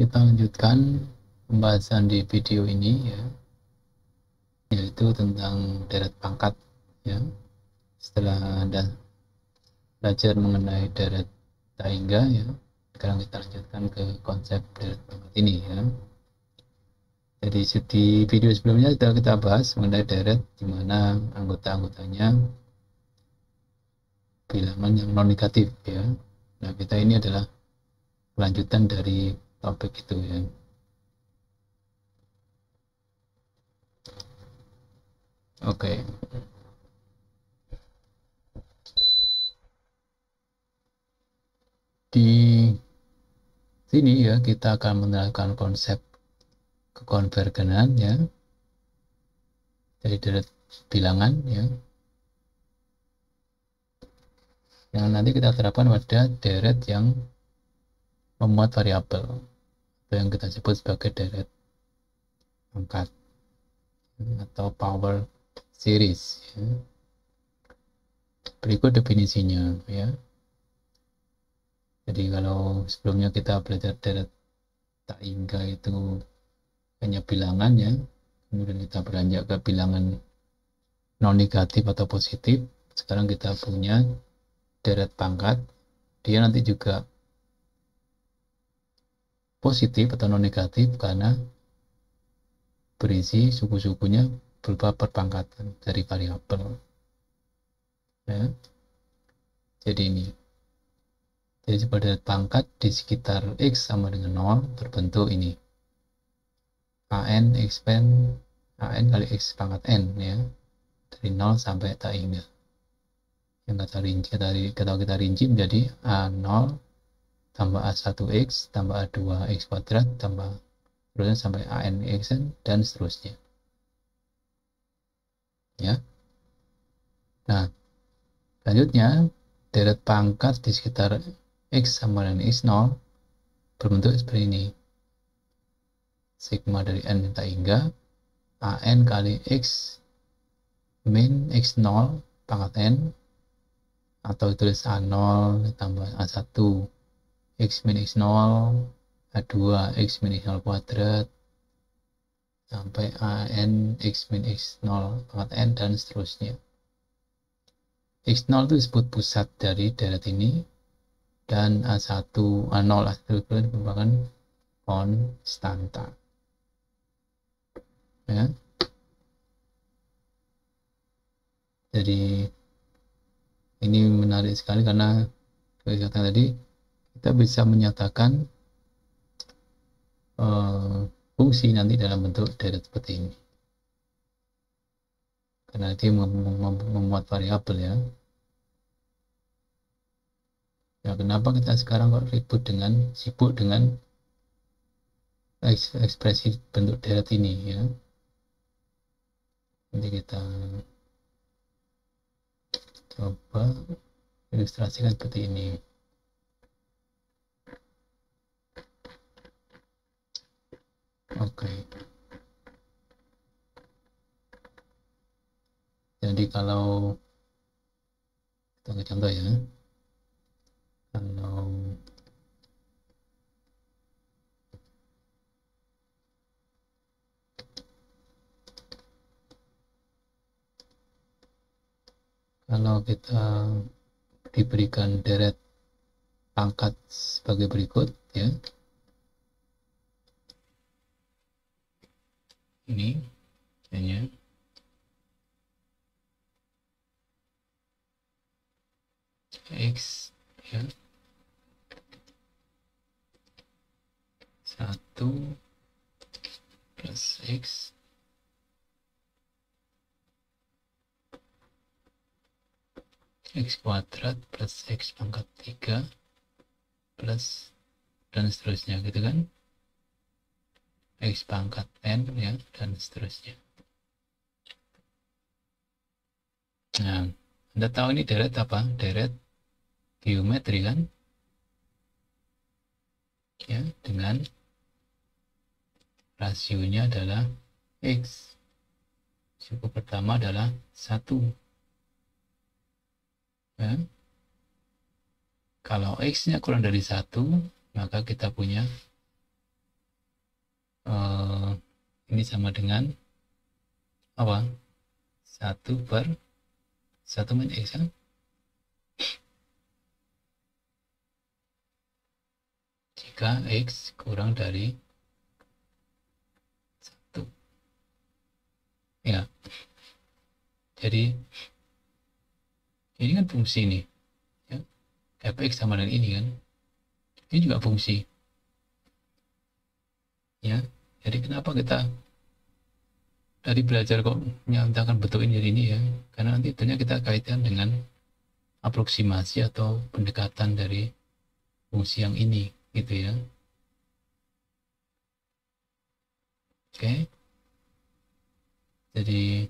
kita lanjutkan pembahasan di video ini ya. Yaitu tentang deret pangkat ya. Setelah anda belajar mengenai deret taingga ya sekarang kita lanjutkan ke konsep deret pangkat ini ya. Jadi di video sebelumnya sudah kita bahas mengenai deret di mana anggota-anggotanya bilangan yang non negatif ya. Nah kita ini adalah kelanjutan dari topik itu ya. Oke. Di sini ya kita akan menerapkan konsep kekonvergenan ya. Dari deret bilangan ya. Yang nanti kita terapkan pada deret yang memuat variabel atau yang kita sebut sebagai deret angkat atau power series ya. berikut definisinya ya. Jadi kalau sebelumnya kita belajar deret tak hingga itu hanya bilangan ya. Kemudian kita beranjak ke bilangan non negatif atau positif sekarang kita punya deret pangkat. Dia nanti juga positif atau non negatif karena berisi suku-sukunya berupa perpangkatan dari variabel. Ya. Jadi ini. Jadi pada pangkat di sekitar x sama dengan 0 terbentuk ini. an x pen an kali x pangkat n ya. Dari 0 sampai tak hingga. Yang kita rinci, kita, kita, rinci menjadi a0 tambah A1X tambah A2X kuadrat tambah terusnya sampai ANX dan seterusnya. Ya. Nah selanjutnya deret pangkat di sekitar X sama dengan X0 berbentuk seperti ini. Sigma dari N tak hingga AN kali X min X0 pangkat N atau tulis A0 tambah A1 x min x 0 a2 x min x 0 kuadrat sampai an x min x 0 pangkat n dan seterusnya. X 0 itu disebut pusat dari deret ini dan a1 a0 a1 itu merupakan konstanta ya. Jadi ini menarik sekali karena kelihatan tadi kita bisa menyatakan uh, fungsi nanti dalam bentuk deret seperti ini. Karena dia mem mem memuat variabel ya. Ya kenapa kita sekarang kok ribut dengan sibuk dengan ekspresi bentuk deret ini ya? Nanti kita coba ilustrasikan seperti ini Oke. Jadi kalau kita contoh ya. Kalau kalau kita diberikan deret pangkat sebagai berikut ya ini hanya x ya. Satu plus x. X kuadrat plus x pangkat 3 plus dan seterusnya gitu kan x pangkat n ya dan seterusnya. Nah anda tahu ini deret apa? Deret geometri kan? Ya dengan rasionya adalah x. Suku pertama adalah satu. Ya. kalau x nya kurang dari satu maka kita punya ini sama dengan apa? 1 per 1 min X kan? Jika X kurang dari 1 ya. Jadi ini kan fungsi nih ya. Fx sama dengan ini kan? Ini juga fungsi. Ya jadi kenapa kita dari belajar kok menyatakan bentuk ini jadi ini ya? Karena nanti tentunya kita kaitkan dengan aproksimasi atau pendekatan dari fungsi yang ini gitu ya. Oke. Jadi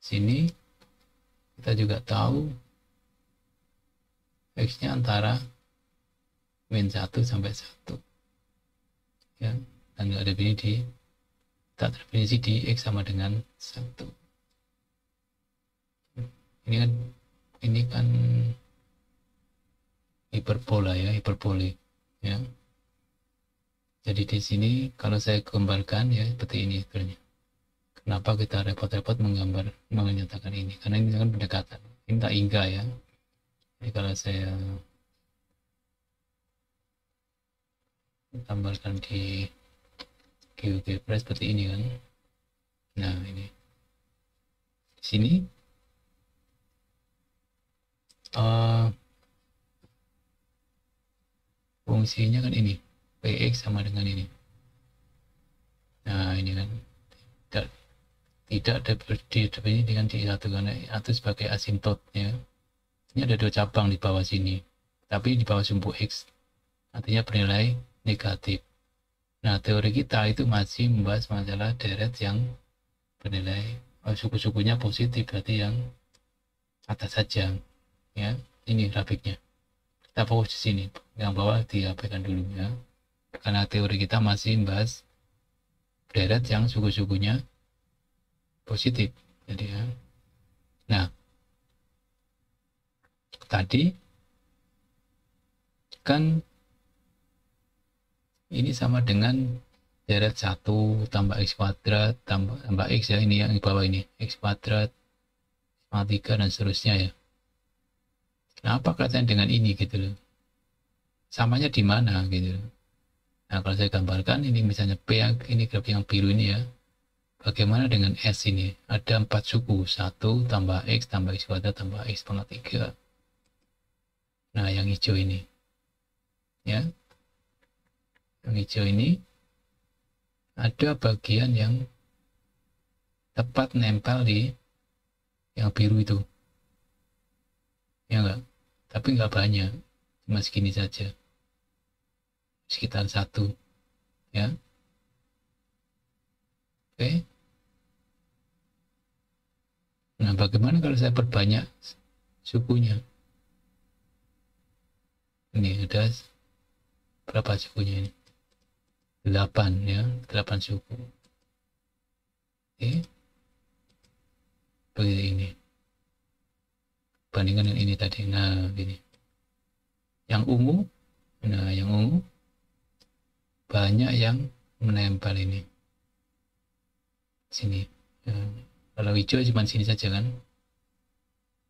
sini kita juga tahu x nya antara min 1 sampai 1 ya dan nggak ada ini di tak terdefinisi di x sama dengan 1 ini kan ini kan hiperbola ya hiperbole. Ya. Jadi di sini kalau saya gambarkan ya seperti ini sebenarnya. Kenapa kita repot-repot menggambar menyatakan ini? Karena ini kan pendekatan. Ini tak hingga ya jadi kalau saya gambarkan di GeoGebra seperti ini kan nah ini di sini uh, fungsinya kan ini px sama dengan ini nah ini kan tidak tidak didefinisi dengan disatukan atau sebagai asintot ya. Ini ada dua cabang di bawah sini, tapi di bawah sumbu X artinya bernilai negatif. Nah, teori kita itu masih membahas masalah deret yang bernilai oh, suku-sukunya positif, berarti yang atas saja. Ya, ini grafiknya. Kita fokus di sini, yang bawah diabaikan dulu ya. Karena teori kita masih membahas deret yang suku-sukunya positif jadi ya nah tadi kan ini sama dengan deret 1 tambah x kuadrat tambah, tambah x ya ini yang di bawah ini x kuadrat 3 dan seterusnya ya nah apa kaitannya dengan ini gitu loh samanya di mana gitu loh. nah kalau saya gambarkan ini misalnya P yang ini grafik yang biru ini ya Bagaimana dengan S ini? Ada empat suku, satu tambah X tambah X kuadrat tambah X pangkat 3. Nah, yang hijau ini. Ya. Yang hijau ini ada bagian yang tepat nempel di yang biru itu. Ya enggak? Tapi enggak banyak. Cuma segini saja. Sekitar satu. Ya. Oke. Nah, bagaimana kalau saya perbanyak sukunya? Ini ada berapa sukunya ini? 8 ya, 8 suku. Oke. Begitu ini. Bandingkan dengan ini tadi. Nah, gini. Yang ungu, nah yang ungu banyak yang menempel ini sini ya. kalau hijau cuma sini saja kan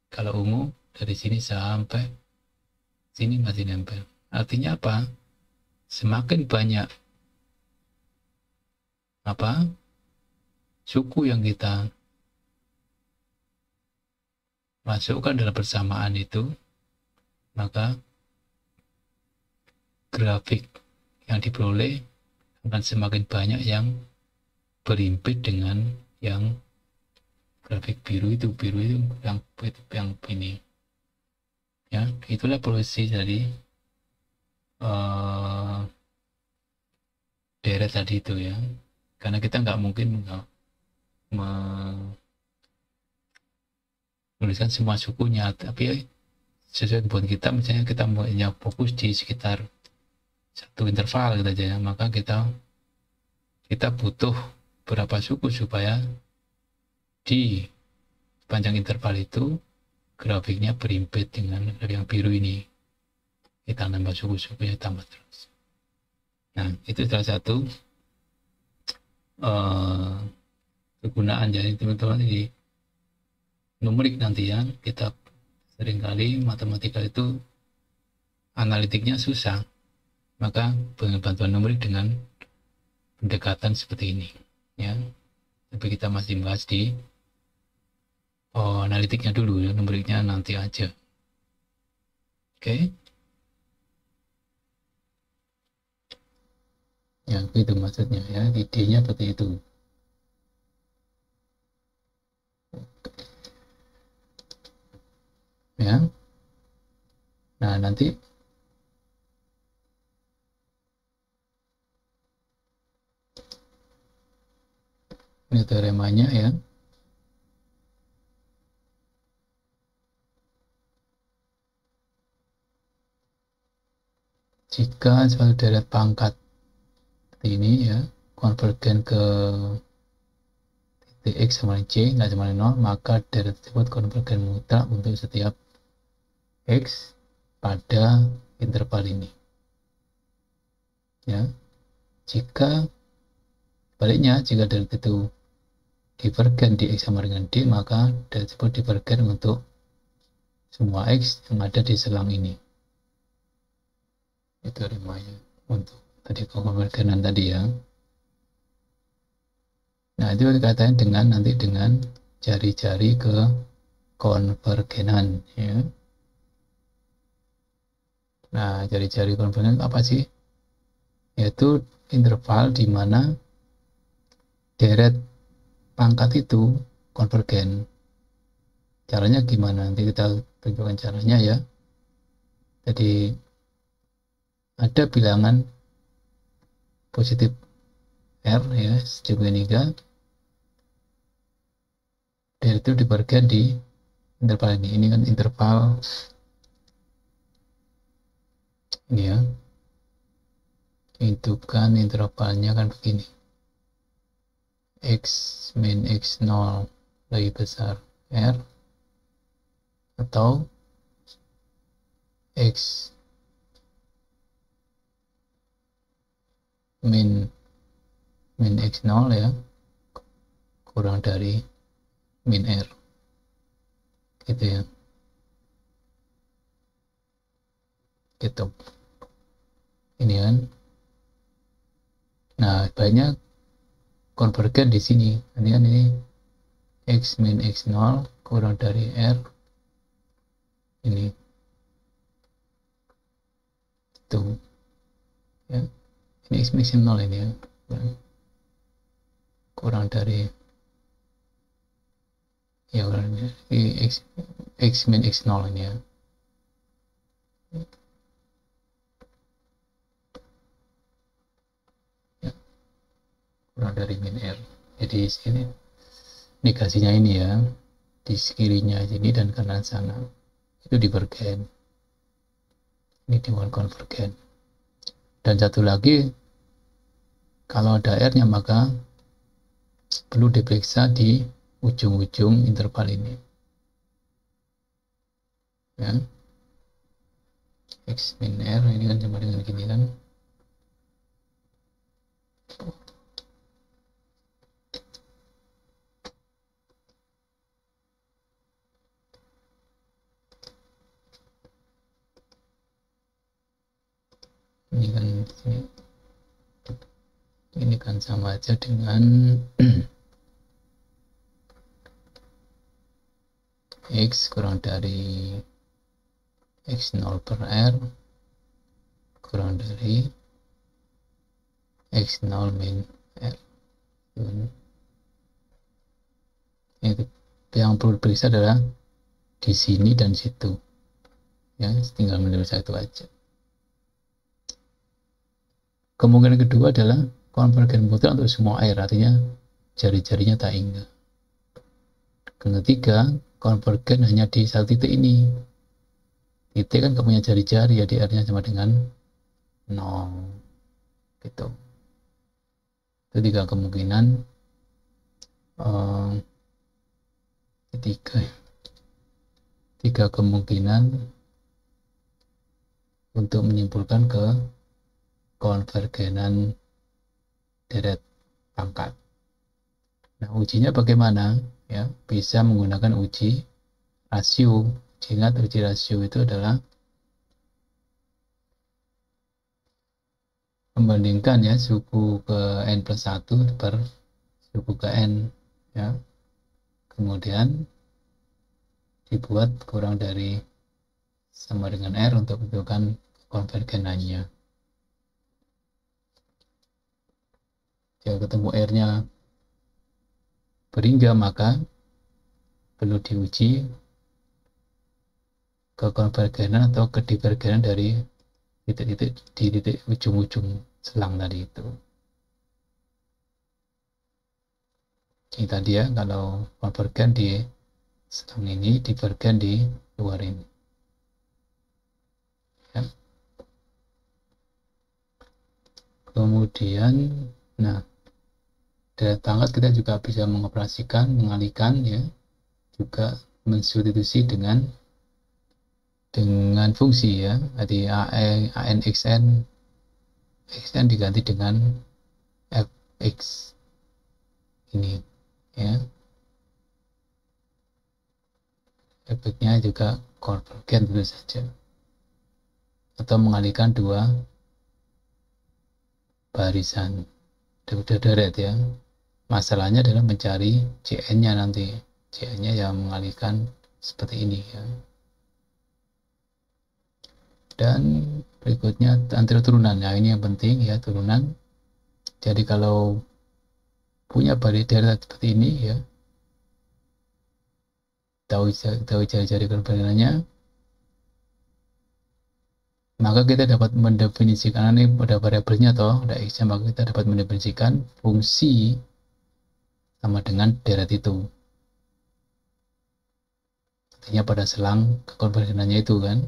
kalau ungu dari sini sampai sini masih nempel. Artinya apa? Semakin banyak apa? Suku yang kita masukkan dalam persamaan itu maka grafik yang diperoleh akan semakin banyak yang berimpit dengan yang grafik biru itu biru itu yang yang ini ya itulah posisi dari uh, deret tadi itu ya. Karena kita nggak mungkin nggak menuliskan semua sukunya. Tapi sesuai kebutuhan kita misalnya kita mau fokus di sekitar satu interval gitu aja ya maka kita kita butuh berapa suku supaya di panjang interval itu grafiknya berimpit dengan yang biru ini. Kita nambah suku-sukunya tambah terus. Nah itu salah satu uh, kegunaan jadi teman-teman di numerik nanti ya. Kita sering kali matematika itu analitiknya susah. Maka dengan bantuan numerik dengan pendekatan seperti ini ya. Tapi kita masih bahas di oh, analitiknya dulu ya numeriknya nanti aja. Oke. Okay. ya itu maksudnya ya idenya seperti itu. Ya. Nah nanti ini teoremanya ya jika suatu deret pangkat ini ya konvergen ke titik x sama c nggak sama 0 maka deret tersebut konvergen mutlak untuk setiap x pada interval ini. Ya jika baliknya jika deret itu divergen di x sama dengan d maka deret tersebut divergen untuk semua x yang ada di selang ini itu rimanya untuk tadi konvergenan tadi ya. Nah itu dikatakan dengan nanti dengan jari-jari ke konvergenan ya. Nah jari-jari konvergenan apa sih? Yaitu interval di mana deret pangkat itu konvergen. Caranya gimana? Nanti kita tunjukkan caranya ya. Jadi ada bilangan positif R ya tiga dan itu dibagikan di interval ini ini kan interval ini ya. Itu kan intervalnya kan begini. X min X0 lebih besar R atau X min min x0 ya. Kurang dari min r. Gitu ya. Gitu. Ini kan. Nah banyak konvergen di sini. Ini kan ini x min x0 kurang dari r. Ini. Itu ya ini maxim 0 ini ya. Kurang dari ya kurang dari x, x min x 0 ini ya. Ya. Kurang dari min r. Jadi sini negasinya ini ya. Di kirinya sini dan kanan sana. Itu divergen ini dengan konvergen dan satu lagi kalau ada R-nya maka perlu diperiksa di ujung-ujung interval ini. Ya. X min R ini kan sama dengan gini kan. Ini kan ini kan sama aja dengan x kurang dari x0 per r kurang dari x0 min r. Yang perlu diperiksa adalah di sini dan situ. Ya tinggal menurut satu aja. Kemungkinan kedua adalah konvergen mutlak untuk semua air artinya jari-jarinya tak hingga ketiga konvergen hanya di satu titik ini. Titik kan punya jari-jari ya di R-nya sama dengan 0 gitu. Itu tiga kemungkinan. Um, ketiga. Tiga kemungkinan untuk menyimpulkan ke konvergenan deret pangkat. Nah, ujinya bagaimana? Ya, bisa menggunakan uji rasio. Ingat uji rasio itu adalah membandingkan ya suku ke n plus 1 per suku ke n ya kemudian dibuat kurang dari sama dengan R untuk menentukan konvergenannya jika ketemu R-nya berhingga maka perlu diuji ke konvergenan atau ke divergenan dari titik-titik di titik ujung-ujung selang tadi itu. Ini tadi ya, kalau konvergen di selang ini, divergen di luar ini. Ya. Kemudian, nah, pangkat kita juga bisa mengoperasikan, mengalihkan ya, juga mensubstitusi dengan dengan fungsi ya. Jadi AN, ANXN XN diganti dengan FX ini ya. Efeknya juga konvergen tentu saja. Atau mengalihkan dua barisan deret ya masalahnya adalah mencari CN nya nanti. CN nya yang mengalihkan seperti ini ya. Dan berikutnya antara turunan. Nah ini yang penting ya turunan. Jadi kalau punya daerah seperti ini ya tahu tahu cari-cari perbandingannya maka kita dapat mendefinisikan ini pada variabelnya toh ada x maka kita dapat mendefinisikan fungsi sama dengan deret itu. Artinya pada selang kekonvergenannya itu kan.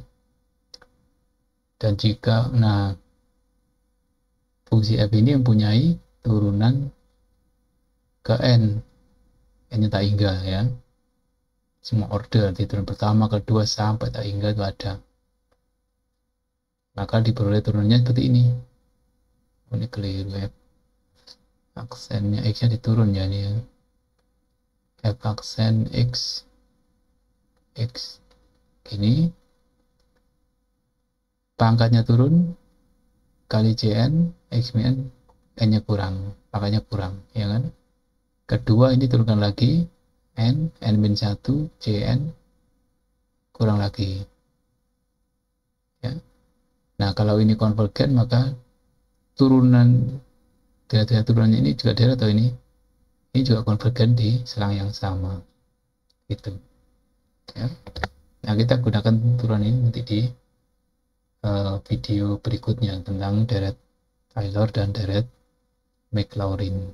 Dan jika nah fungsi f ini mempunyai turunan ke n. N-nya tak hingga ya. Semua order di turun pertama kedua sampai tak hingga itu ada. Maka diperoleh turunannya seperti ini. Ini keliru f aksennya x nya diturun ya ini ya f aksen x x gini pangkatnya turun kali Cn X min N nya kurang pangkatnya kurang ya kan? Kedua ini turunkan lagi N N min 1 Cn kurang lagi ya. Nah kalau ini konvergen maka turunan daerah turunannya ini juga daerah atau ini ini juga konvergen di selang yang sama gitu ya nah kita gunakan turunan ini nanti di uh, video berikutnya tentang deret Taylor dan deret McLaurin.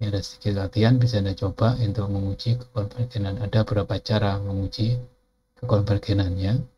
Ini ada sedikit latihan bisa Anda coba untuk menguji kekonvergenan. Ada beberapa cara menguji kekonvergenannya.